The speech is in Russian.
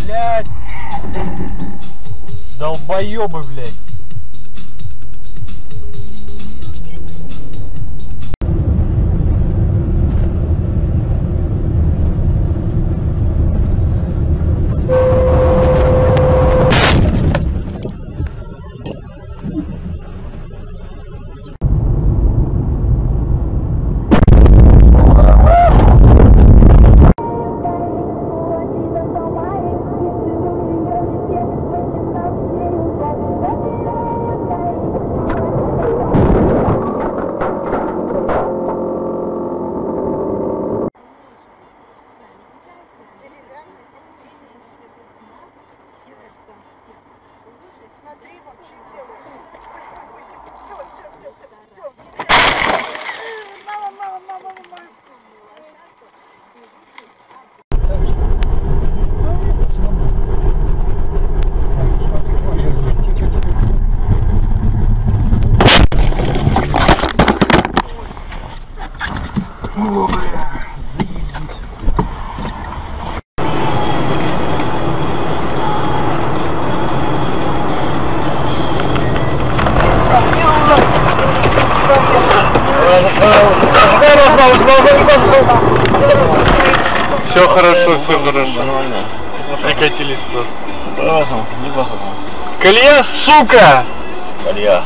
Блядь! Долбоебы, блядь! Все хорошо, все хорошо. Прикатились просто. Неплохо. Колея, сука! Илья.